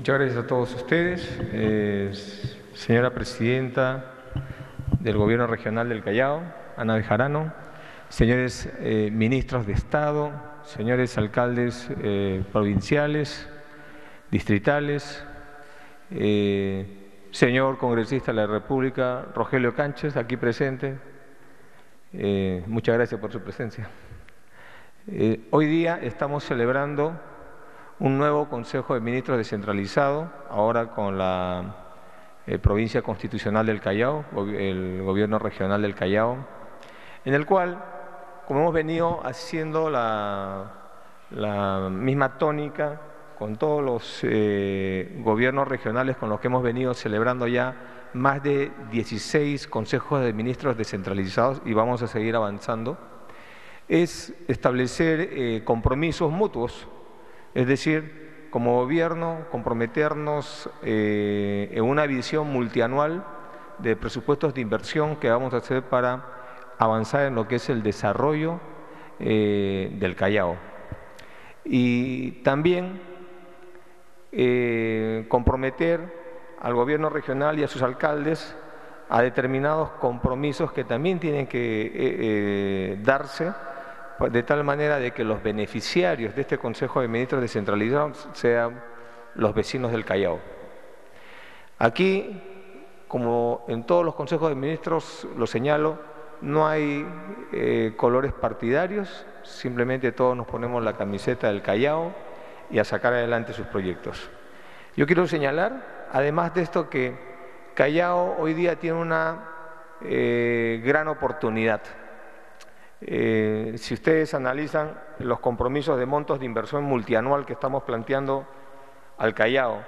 Muchas gracias a todos ustedes. Eh, señora Presidenta del Gobierno Regional del Callao, Ana Bejarano, señores eh, ministros de Estado, señores alcaldes eh, provinciales, distritales, señor congresista de la República, Rogelio Canches, aquí presente, muchas gracias por su presencia. hoy día estamos celebrando un nuevo Consejo de Ministros descentralizado, ahora con la eh, provincia constitucional del Callao, el gobierno regional del Callao, en el cual, como hemos venido haciendo la, misma tónica con todos los eh, gobiernos regionales con los que hemos venido celebrando ya más de 16 consejos de ministros descentralizados y vamos a seguir avanzando, es establecer eh, compromisos mutuos es decir, como gobierno, comprometernos eh, en una visión multianual de presupuestos de inversión que vamos a hacer para avanzar en lo que es el desarrollo eh, del Callao. Y también eh, comprometer al gobierno regional y a sus alcaldes a determinados compromisos que también tienen que darse de tal manera de que los beneficiarios de este Consejo de Ministros descentralizados sean los vecinos del Callao. Aquí, como en todos los consejos de ministros, lo señalo, no hay eh, colores partidarios, simplemente todos nos ponemos la camiseta del Callao y a sacar adelante sus proyectos. Yo quiero señalar, además de esto, que Callao hoy día tiene una eh, gran oportunidad eh, si ustedes analizan los compromisos de montos de inversión multianual que estamos planteando al Callao,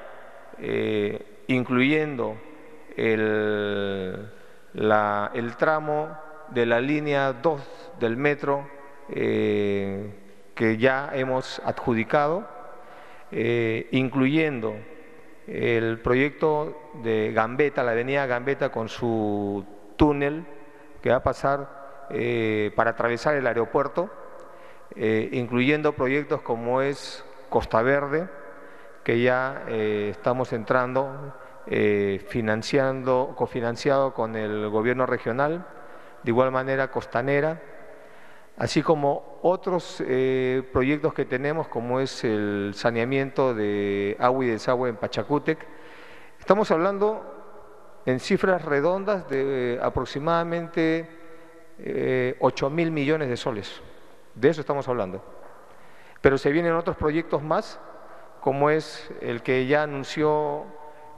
eh, incluyendo el, tramo de la línea 2 del metro eh, que ya hemos adjudicado, incluyendo el proyecto de Gambetta, la avenida Gambetta con su túnel que va a pasar eh, para atravesar el aeropuerto, eh, incluyendo proyectos como es Costa Verde, que ya eh, estamos entrando, financiando, cofinanciado con el gobierno regional, de igual manera Costanera, así como otros proyectos que tenemos, como es el saneamiento de agua y desagüe en Pachacútec. Estamos hablando en cifras redondas de aproximadamente eh, 8 mil millones de soles. De eso estamos hablando. Pero se vienen otros proyectos más, como es el que ya anunció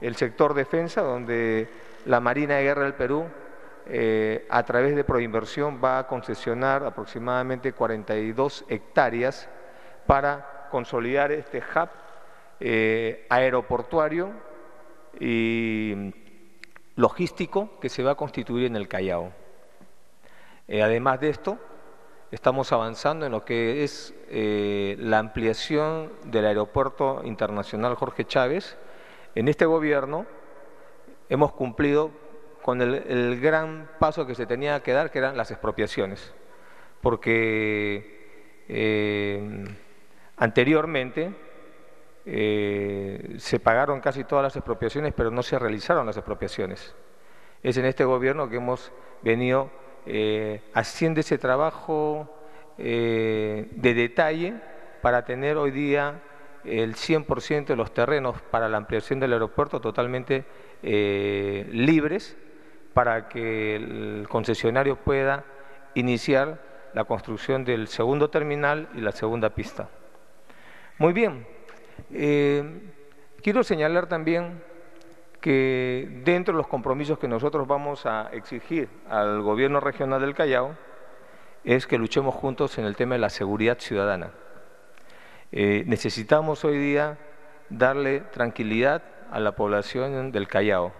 el sector defensa, donde la Marina de Guerra del Perú, eh, a través de Proinversión, va a concesionar aproximadamente 42 hectáreas para consolidar este hub eh, aeroportuario y logístico que se va a constituir en el Callao. Eh, además de esto, estamos avanzando en lo que es eh, la ampliación del Aeropuerto Internacional Jorge Chávez. En este gobierno hemos cumplido con el, gran paso que se tenía que dar, que eran las expropiaciones, porque eh, anteriormente se pagaron casi todas las expropiaciones, pero no se realizaron las expropiaciones. Es en este gobierno que hemos venido eh, haciendo ese trabajo eh, de detalle para tener hoy día el 100% de los terrenos para la ampliación del aeropuerto totalmente eh, libres para que el concesionario pueda iniciar la construcción del segundo terminal y la segunda pista. Muy bien, quiero señalar también que dentro de los compromisos que nosotros vamos a exigir al gobierno regional del Callao es que luchemos juntos en el tema de la seguridad ciudadana. Eh, necesitamos hoy día darle tranquilidad a la población del Callao.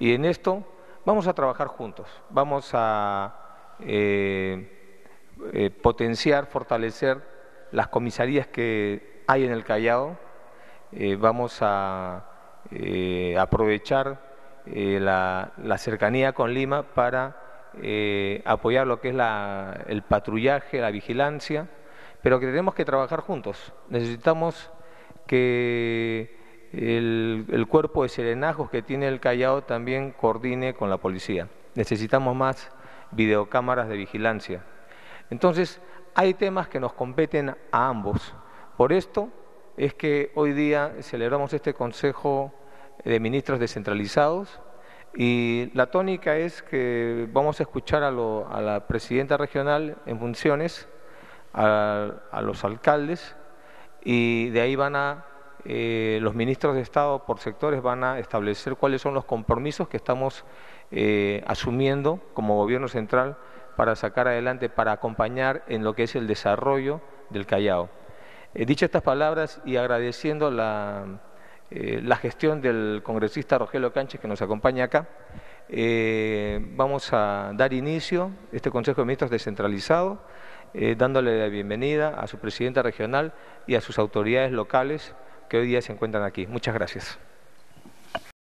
Y en esto vamos a trabajar juntos, vamos a eh, eh, potenciar, fortalecer las comisarías que hay en el Callao, vamos a eh, aprovechar eh, la, cercanía con Lima para eh, apoyar lo que es el patrullaje, la vigilancia, pero que tenemos que trabajar juntos. Necesitamos que el cuerpo de serenazgos que tiene el Callao también coordine con la policía. Necesitamos más videocámaras de vigilancia. Entonces, hay temas que nos competen a ambos. Por esto es que hoy día celebramos este Consejo de Ministros descentralizados y la tónica es que vamos a escuchar a, la presidenta regional en funciones, a los alcaldes, y de ahí van a eh, los ministros de Estado por sectores van a establecer cuáles son los compromisos que estamos eh, asumiendo como gobierno central para sacar adelante, para acompañar en lo que es el desarrollo del Callao. Eh, dicho estas palabras y agradeciendo la, la, gestión del congresista Rogelio Canches que nos acompaña acá, vamos a dar inicio a este Consejo de Ministros descentralizado, dándole la bienvenida a su presidenta regional y a sus autoridades locales que hoy día se encuentran aquí. Muchas gracias.